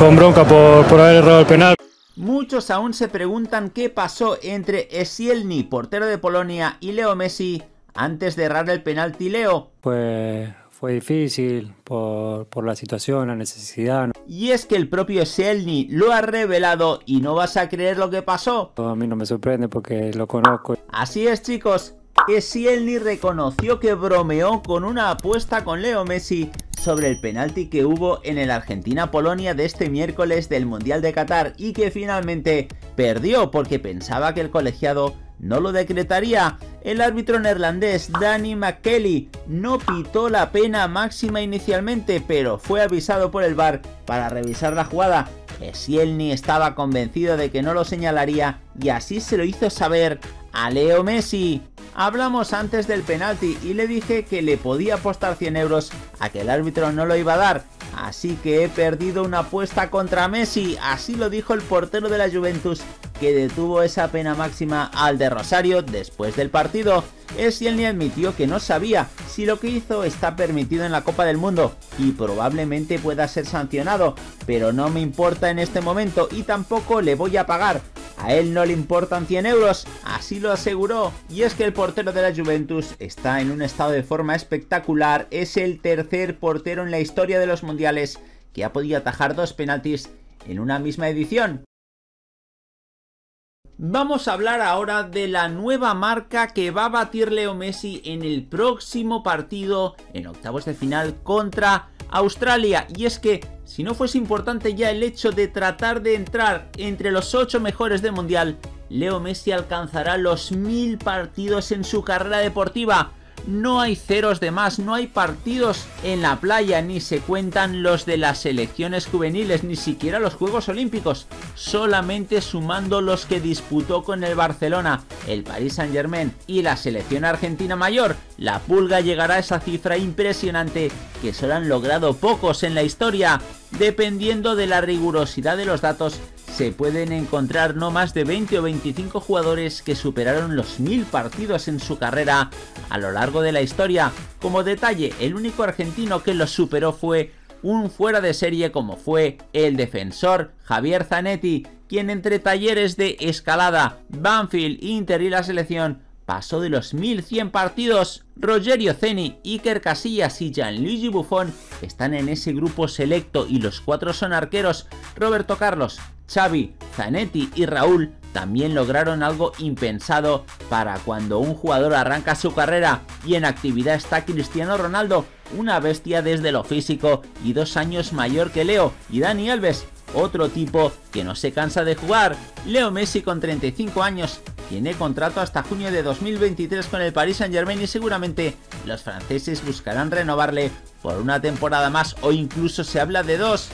con bronca por, por haber errado el penal. Muchos aún se preguntan qué pasó entre Esielny, portero de Polonia, y Leo Messi antes de errar el penalti Leo. Pues fue difícil por, por, la situación, la necesidad. Y es que el propio Selny lo ha revelado y no vas a creer lo que pasó. A mí no me sorprende porque lo conozco. Así es chicos, Esielny reconoció que bromeó con una apuesta con Leo Messi sobre el penalti que hubo en el Argentina-Polonia de este miércoles del Mundial de Qatar y que finalmente perdió porque pensaba que el colegiado no lo decretaría. El árbitro neerlandés Danny McKelly no pitó la pena máxima inicialmente, pero fue avisado por el VAR para revisar la jugada. Esielny estaba convencido de que no lo señalaría y así se lo hizo saber a Leo Messi. Hablamos antes del penalti y le dije que le podía apostar 100 euros a que el árbitro no lo iba a dar. Así que he perdido una apuesta contra Messi, así lo dijo el portero de la Juventus que detuvo esa pena máxima al de Rosario después del partido. Esielny admitió que no sabía si lo que hizo está permitido en la Copa del Mundo y probablemente pueda ser sancionado, pero no me importa en este momento y tampoco le voy a pagar. A él no le importan 100 euros, así lo aseguró. Y es que el portero de la Juventus está en un estado de forma espectacular, es el tercer portero en la historia de los mundiales que ha podido atajar dos penaltis en una misma edición. Vamos a hablar ahora de la nueva marca que va a batir Leo Messi en el próximo partido en octavos de final contra Australia. Y es que si no fuese importante ya el hecho de tratar de entrar entre los 8 mejores del mundial, Leo Messi alcanzará los 1000 partidos en su carrera deportiva no hay ceros de más, no hay partidos en la playa, ni se cuentan los de las selecciones juveniles, ni siquiera los Juegos Olímpicos, solamente sumando los que disputó con el Barcelona, el Paris Saint Germain y la selección argentina mayor, la pulga llegará a esa cifra impresionante que solo han logrado pocos en la historia, dependiendo de la rigurosidad de los datos se pueden encontrar no más de 20 o 25 jugadores que superaron los 1000 partidos en su carrera a lo largo de la historia. Como detalle, el único argentino que los superó fue un fuera de serie como fue el defensor Javier Zanetti, quien entre talleres de escalada, Banfield, Inter y la selección pasó de los 1100 partidos. Rogerio Ceni, Iker Casillas y Gianluigi Buffon están en ese grupo selecto y los cuatro son arqueros. Roberto Carlos, Xavi, Zanetti y Raúl también lograron algo impensado para cuando un jugador arranca su carrera y en actividad está Cristiano Ronaldo, una bestia desde lo físico y dos años mayor que Leo y Dani Alves, otro tipo que no se cansa de jugar. Leo Messi con 35 años tiene contrato hasta junio de 2023 con el Paris Saint Germain y seguramente los franceses buscarán renovarle por una temporada más o incluso se habla de dos.